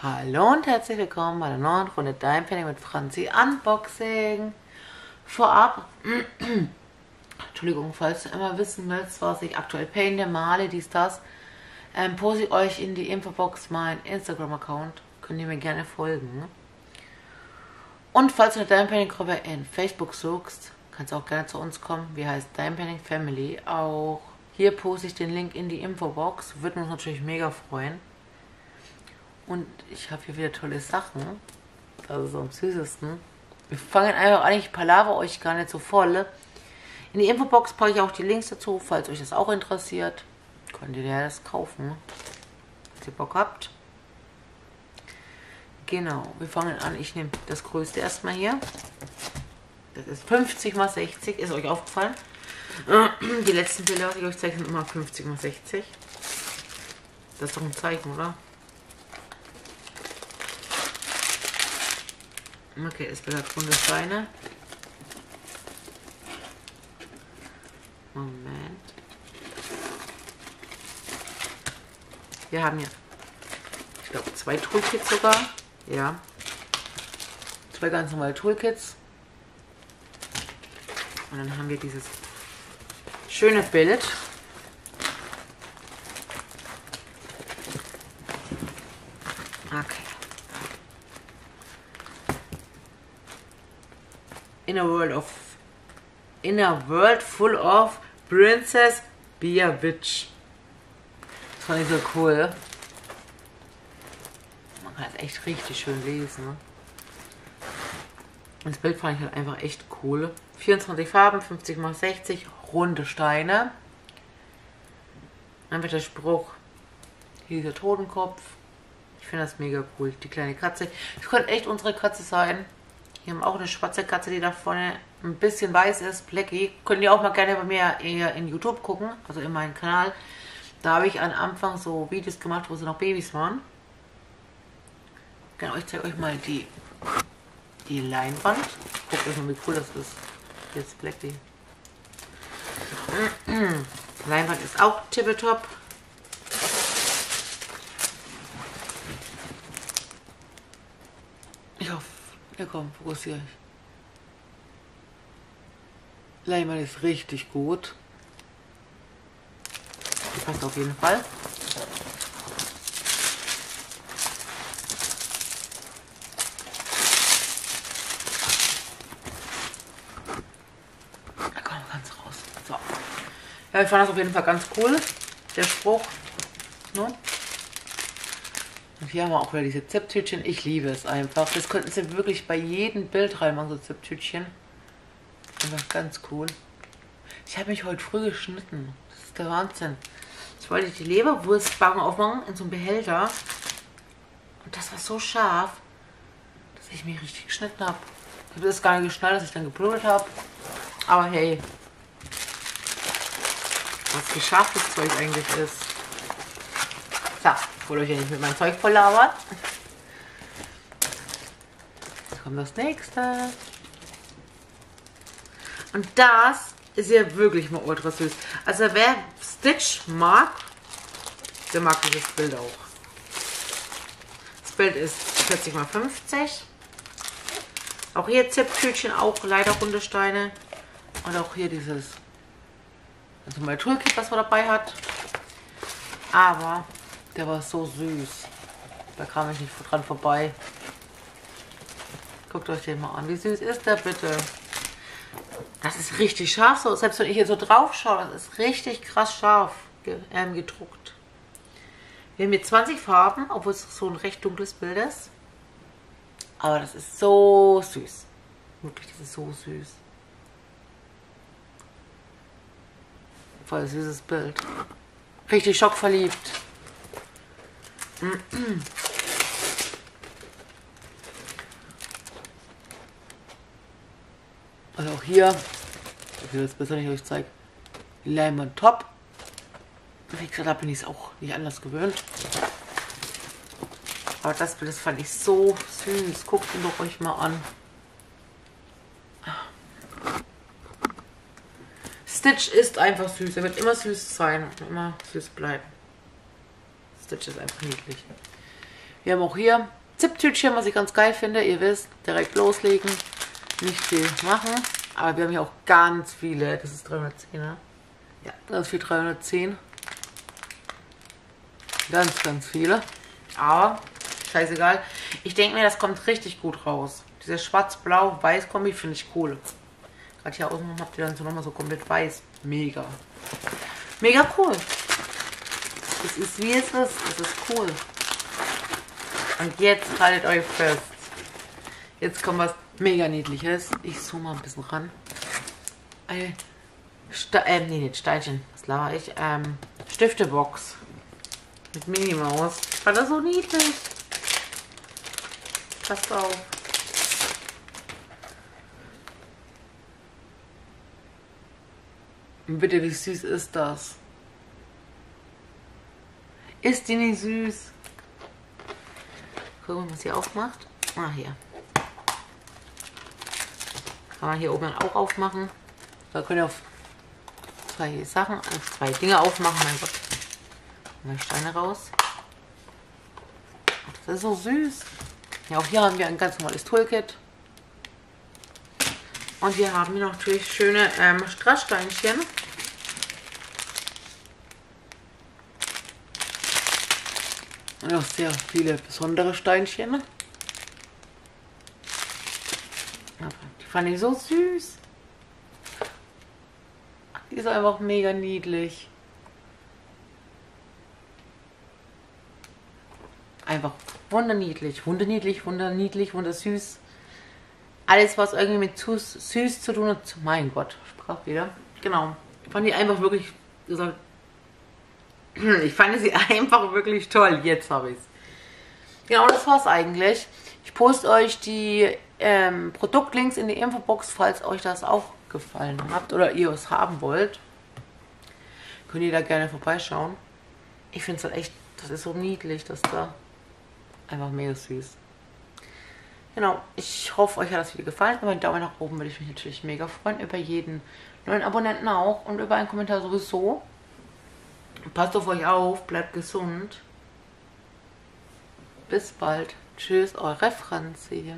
Hallo und herzlich willkommen bei einer neuen Runde Dein Penny mit Franzi Unboxing. Vorab, Entschuldigung, falls du immer wissen willst, was ich aktuell painte, male, dies, das, ähm, poste ich euch in die Infobox meinen Instagram-Account. Könnt ihr mir gerne folgen. Und falls du eine Dein Penny Gruppe in Facebook suchst, kannst du auch gerne zu uns kommen. Wir heißen Dein Penny Family. Auch hier poste ich den Link in die Infobox. Würde uns natürlich mega freuen. Und ich habe hier wieder tolle Sachen. Das ist am süßesten. Wir fangen einfach an. Ich palaver euch gar nicht so voll. In die Infobox packe ich auch die Links dazu, falls euch das auch interessiert. Könnt ihr ja das kaufen, wenn ihr Bock habt. Genau, wir fangen an. Ich nehme das größte erstmal hier. Das ist 50 x 60. Ist euch aufgefallen? Die letzten Bilder, die ich euch zeige, sind immer 50 x 60. Das ist doch ein Zeichen, oder? Okay, es wird runde Steine. Moment. Wir haben hier, ich glaube, zwei Toolkits sogar. Ja. Zwei ganz normale Toolkits. Und dann haben wir dieses schöne Bild. Okay. In a world of in a world full of Princess Beer Witch. Das fand ich so cool. Man kann es echt richtig schön lesen. Das Bild fand ich halt einfach echt cool. 24 Farben, 50 x 60, runde Steine. Einfach der Spruch. Hier dieser Totenkopf. Ich finde das mega cool. Die kleine Katze. Das könnte echt unsere Katze sein. Wir haben auch eine schwarze Katze, die da vorne ein bisschen weiß ist, Blackie. Könnt ihr auch mal gerne bei mir in YouTube gucken, also in meinem Kanal. Da habe ich am Anfang so Videos gemacht, wo sie noch Babys waren. Genau, ich zeige euch mal die, die Leinwand. Guckt euch mal, wie cool das ist. Jetzt Blackie. Die Leinwand ist auch tippetopp. Ich hoffe, ja komm, fokussiere ich. Leinwand ist richtig gut. Die passt auf jeden Fall. Da kommt ganz raus. So. Ja, ich fand das auf jeden Fall ganz cool. Der Spruch. Ne? Und hier haben wir auch wieder diese Ziptütchen. Ich liebe es einfach. Das könnten sie wirklich bei jedem Bild reinmachen, so Ziptütchen. Einfach ganz cool. Ich habe mich heute früh geschnitten. Das ist der Wahnsinn. Ich wollte die Leberwurstbacken aufmachen in so einem Behälter. Und das war so scharf, dass ich mich richtig geschnitten habe. Ich habe das gar nicht geschnallt, dass ich dann geblutet habe. Aber hey. Was wie scharf das Zeug eigentlich ist. So wollte euch ja nicht mit meinem Zeug voll labern. Jetzt kommt das nächste. Und das ist ja wirklich mal ultra süß. Also wer Stitch mag, der mag dieses Bild auch. Das Bild ist 40 x 50. Auch hier Zipftütchen, auch leider runde Steine. Und auch hier dieses also mein Toolkit, was man dabei hat. Aber der war so süß. Da kam ich nicht dran vorbei. Guckt euch den mal an. Wie süß ist der bitte? Das ist richtig scharf so. Selbst wenn ich hier so drauf schaue, das ist richtig krass scharf ähm, gedruckt. Wir haben hier 20 Farben, obwohl es so ein recht dunkles Bild ist. Aber das ist so süß. Wirklich, das ist so süß. Voll süßes Bild. Richtig schockverliebt. Also auch hier, ich will das besser nicht euch zeigen, Lemon Top. Wie gesagt, da bin ich es auch nicht anders gewöhnt. Aber das Bild, das fand ich so süß. Guckt ihn doch euch mal an. Stitch ist einfach süß. Er wird immer süß sein und immer süß bleiben. Stitch ist einfach niedlich. Wir haben auch hier Ziptütchen, was ich ganz geil finde. Ihr wisst, direkt loslegen, nicht viel machen. Aber wir haben hier auch ganz viele. Das ist 310, ne? Ja, ganz viel 310. Ganz, ganz viele. Aber scheißegal. Ich denke mir, das kommt richtig gut raus. Diese schwarz-blau-weiß-Kombi finde ich cool. Gerade hier außen habt ihr dann so nochmal so komplett weiß. Mega. Mega cool. Es ist wie es ist. Es ist cool. Und jetzt haltet euch fest. Jetzt kommt was mega niedliches. Ich zoome mal ein bisschen ran. Eine Ste äh, nee, nicht Steinchen. Was laber ich? Ähm, Stiftebox. Mit Minnie Maus. War das so niedlich? Passt auf. Bitte, wie süß ist das? Ist die nicht süß? Gucken wir, was sie aufmacht. Ah, hier. Kann man hier oben auch aufmachen. Da könnt ihr auf zwei Sachen, zwei Dinge aufmachen. Mein Gott. Mal Steine raus. Das ist so süß. Ja, auch hier haben wir ein ganz normales Toolkit. Und hier haben wir natürlich schöne ähm, Strasssteinchen. Auch sehr viele besondere Steinchen. Die fand ich so süß. Die ist einfach mega niedlich. Einfach wunderniedlich, wunderniedlich, wunderniedlich, wundersüß. Alles, was irgendwie mit süß, süß zu tun hat. Mein Gott, sprach wieder. Genau. Fand die einfach wirklich, ich fand sie einfach wirklich toll. Jetzt habe ich es. Genau, das war's eigentlich. Ich poste euch die ähm, Produktlinks in die Infobox, falls euch das auch gefallen hat oder ihr es haben wollt. Könnt ihr da gerne vorbeischauen. Ich finde es halt echt, das ist so niedlich, dass da einfach mega süß. Genau, ich hoffe, euch hat das Video gefallen. Über einen Daumen nach oben würde ich mich natürlich mega freuen. Über jeden neuen Abonnenten auch und über einen Kommentar sowieso. Passt auf euch auf, bleibt gesund. Bis bald. Tschüss, eure Franzi.